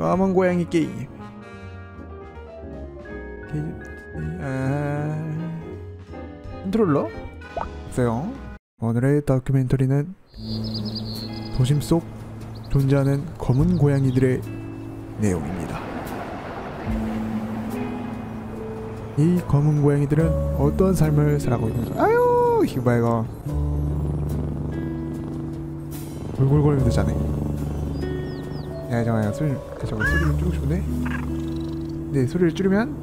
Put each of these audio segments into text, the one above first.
검은 고양이 게임. 아... 컨트롤러? 없어요. 오늘의 다큐멘터리는 도심 속 존재하는 검은 고양이들의 내용입니다. 이 검은 고양이들은 어떤 삶을 살아가고 있는지 아유 이거 봐 이거 골골거리면서 자네 야 잠깐만 소리 잠깐 소리를 줄이고 싶은데 근데 소리를 줄이면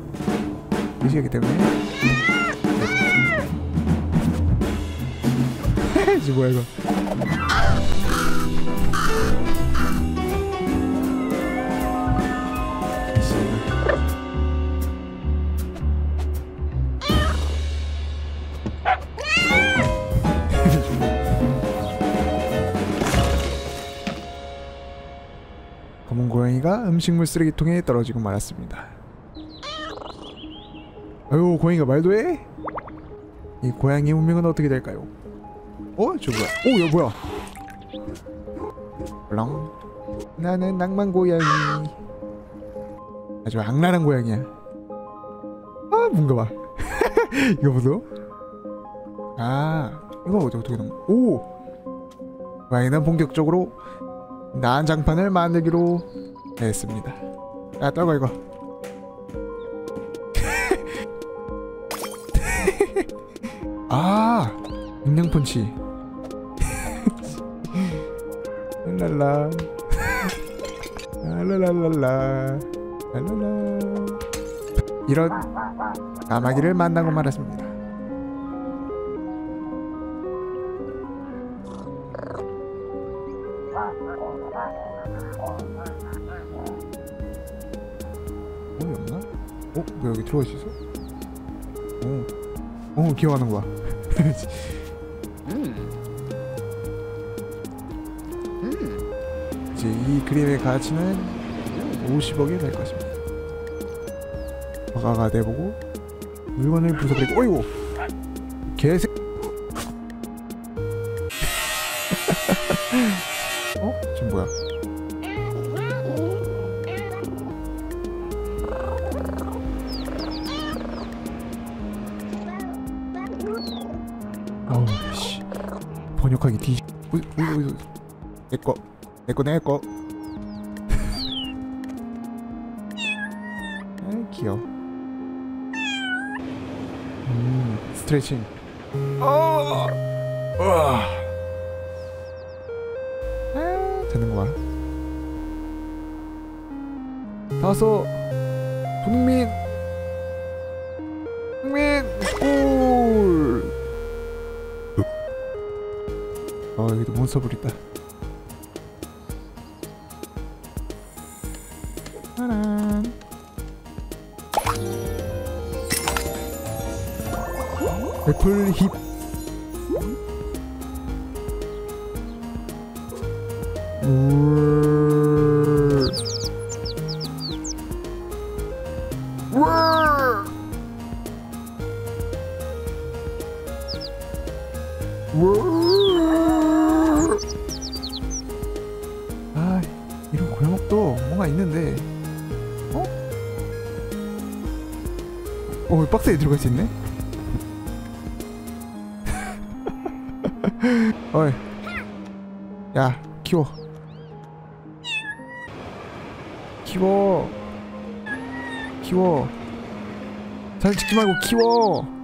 미시하기 때문에. 이게 뭐야 이거 고양이가 음식물 쓰레기통에 떨어지고 말았습니다. 아유 고양이가 말도 해? 이 고양이 운명은 어떻게 될까요? 어? 저 뭐야? 오, 야 뭐야? 랑 나는 낭만 고양이. 아주 악랄한 고양이야. 아 뭔가 봐. 이거 보소. 아 이거 어떻게 넘? 오. 고양이는 본격적으로 난장판을 만들기로 했습니다. 야 떨궈 이거. 아 음량 펀치. 랄랄라. 랄랄랄라. 랄랄라. 이런 까마귀를 만나고 말았습니다. 어디 없나? 어? 왜 여기 들어갈 수 있어? 어, 어 기억하는 거야. 이제 이 그림의 가치는 50억이 될 것입니다. 허가가 돼보고 물건을 부숴버리고 어이구 개새 어? 지금 뭐야? 어우 씨. 번역하기 뒤 어이 어이 어이 내꺼 내꺼 내꺼 아 귀여워. 음 스트레칭. 어 우와. 아 되는 거야? 다섯. 분민. 분민 아 여기도 몬스터볼 있다 짜란 애플 힙 울. 울. 울. 골목도 뭔가 있는데 어? 어 박스에 들어갈 수 있네? 어이. 야 키워. 키워. 키워. 사진 찍지 말고 키워